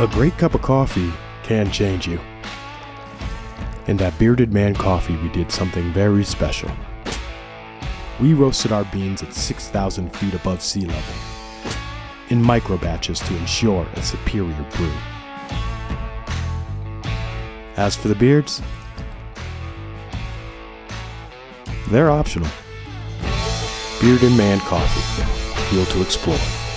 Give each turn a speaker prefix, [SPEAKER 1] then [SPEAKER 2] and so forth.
[SPEAKER 1] A great cup of coffee can change you. In that Bearded Man coffee, we did something very special. We roasted our beans at 6,000 feet above sea level, in micro batches to ensure a superior brew. As for the beards, they're optional. Bearded Man Coffee, fuel to explore.